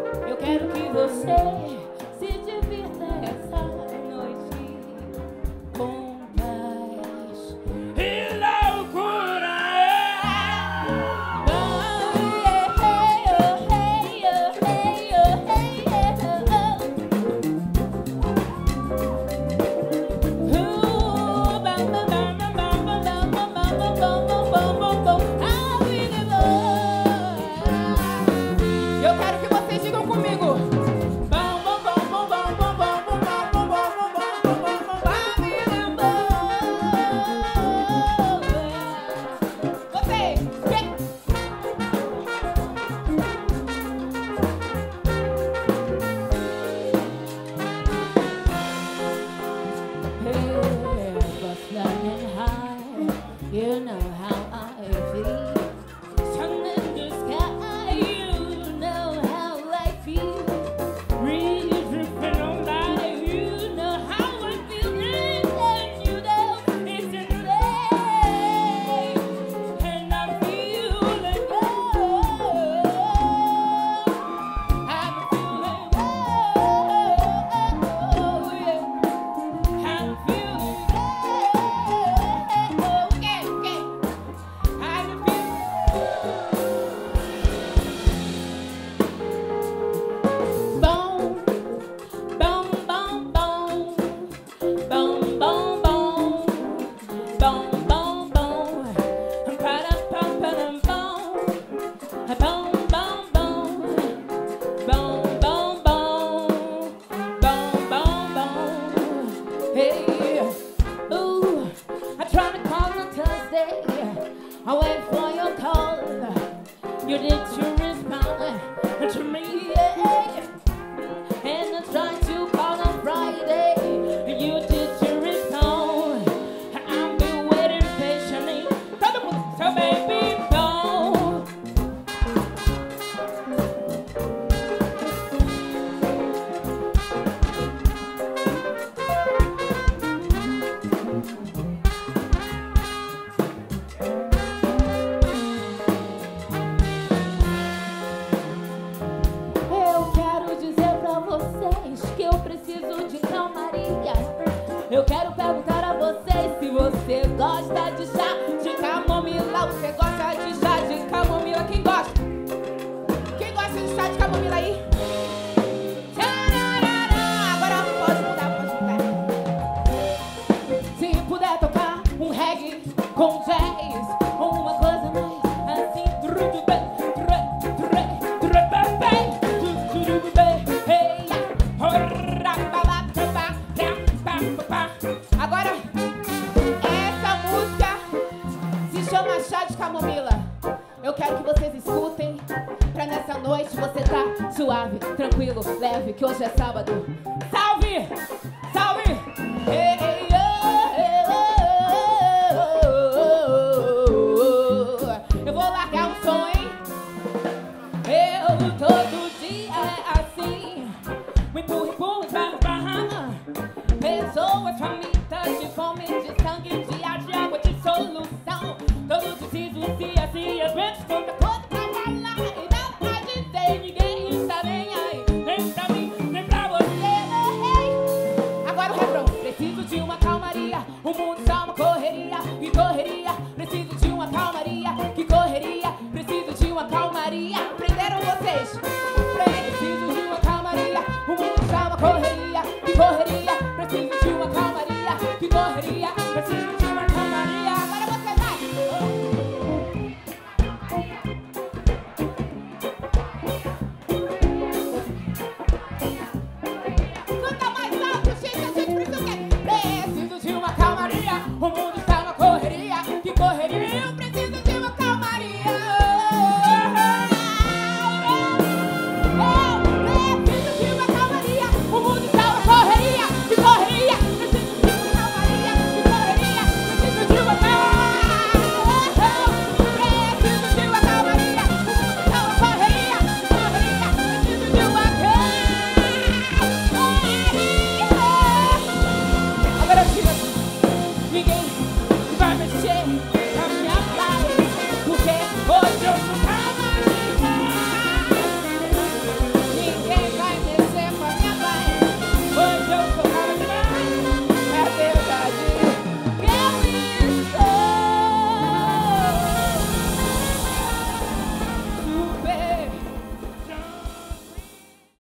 Eu quero que você You know how day. just that. suave, tranquilo, leve, que hoje é sábado. Salve! isso. Preciso de uma calmaria, o mundo tá uma correria, que correria. Preciso de uma calmaria, que correria. Preciso de